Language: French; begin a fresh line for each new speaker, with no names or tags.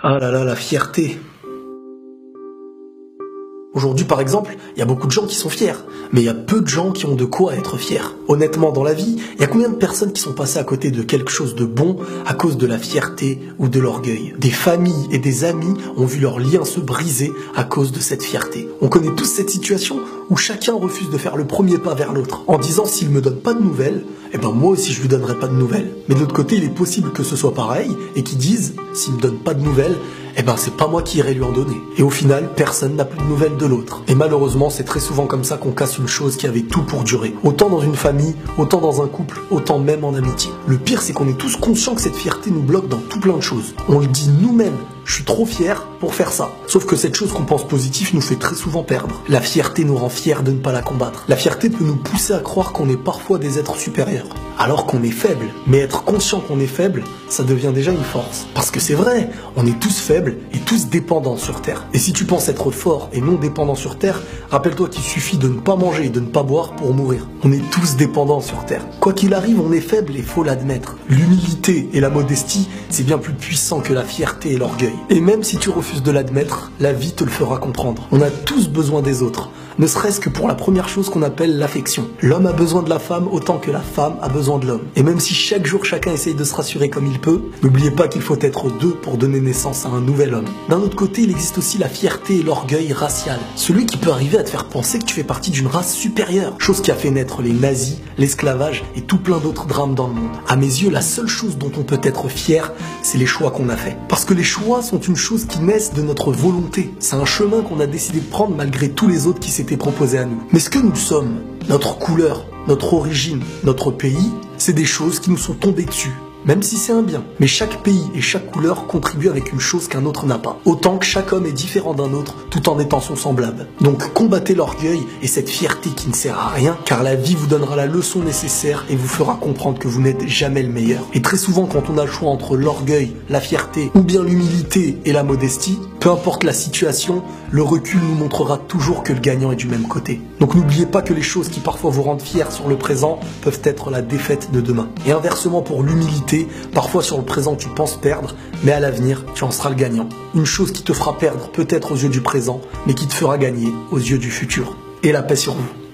Ah là là, la fierté. Aujourd'hui, par exemple, il y a beaucoup de gens qui sont fiers, mais il y a peu de gens qui ont de quoi être fiers. Honnêtement, dans la vie, il y a combien de personnes qui sont passées à côté de quelque chose de bon à cause de la fierté ou de l'orgueil? Des familles et des amis ont vu leurs liens se briser à cause de cette fierté. On connaît tous cette situation? Où chacun refuse de faire le premier pas vers l'autre, en disant s'il me donne pas de nouvelles, eh ben moi aussi je lui donnerai pas de nouvelles. Mais de l'autre côté, il est possible que ce soit pareil et qu'ils disent s'il me donne pas de nouvelles, eh ben c'est pas moi qui irai lui en donner. Et au final, personne n'a plus de nouvelles de l'autre. Et malheureusement, c'est très souvent comme ça qu'on casse une chose qui avait tout pour durer. Autant dans une famille, autant dans un couple, autant même en amitié. Le pire, c'est qu'on est tous conscients que cette fierté nous bloque dans tout plein de choses. On le dit nous-mêmes je suis trop fier pour faire ça. Sauf que cette chose qu'on pense positive nous fait très souvent perdre. La fierté nous rend fiers de ne pas la combattre. La fierté peut nous pousser à croire qu'on est parfois des êtres supérieurs, alors qu'on est faible. Mais être conscient qu'on est faible, ça devient déjà une force. Parce que c'est vrai, on est tous faibles et tous dépendants sur Terre. Et si tu penses être fort et non dépendant sur Terre, rappelle-toi qu'il suffit de ne pas manger et de ne pas boire pour mourir. On est tous dépendants sur Terre. Quoi qu'il arrive, on est faible et faut l'admettre. L'humilité et la modestie, c'est bien plus puissant que la fierté et l'orgueil. Et même si tu refuses de l'admettre, la vie te le fera comprendre. On a tous besoin des autres, ne serait-ce que pour la première chose qu'on appelle l'affection. L'homme a besoin de la femme autant que la femme a besoin de l'homme. Et même si chaque jour chacun essaye de se rassurer comme il peut, n'oubliez pas qu'il faut être deux pour donner naissance à un nouvel homme. D'un autre côté, il existe aussi la fierté et l'orgueil racial. Celui qui peut arriver à te faire penser que tu fais partie d'une race supérieure. Chose qui a fait naître les nazis, l'esclavage et tout plein d'autres drames dans le monde. À mes yeux, la seule chose dont on peut être fier, c'est les choix qu'on a faits. Parce que les choix sont une chose qui naissent de notre volonté. C'est un chemin qu'on a décidé de prendre malgré tous les autres qui s'étaient à nous. Mais ce que nous sommes, notre couleur, notre origine, notre pays, c'est des choses qui nous sont tombées dessus même si c'est un bien. Mais chaque pays et chaque couleur contribue avec une chose qu'un autre n'a pas. Autant que chaque homme est différent d'un autre tout en étant son semblable. Donc combattez l'orgueil et cette fierté qui ne sert à rien, car la vie vous donnera la leçon nécessaire et vous fera comprendre que vous n'êtes jamais le meilleur. Et très souvent quand on a le choix entre l'orgueil, la fierté ou bien l'humilité et la modestie, peu importe la situation, le recul nous montrera toujours que le gagnant est du même côté. Donc n'oubliez pas que les choses qui parfois vous rendent fiers sur le présent peuvent être la défaite de demain. Et inversement pour l'humilité, parfois sur le présent tu penses perdre, mais à l'avenir tu en seras le gagnant. Une chose qui te fera perdre peut-être aux yeux du présent, mais qui te fera gagner aux yeux du futur. Et la paix sur vous.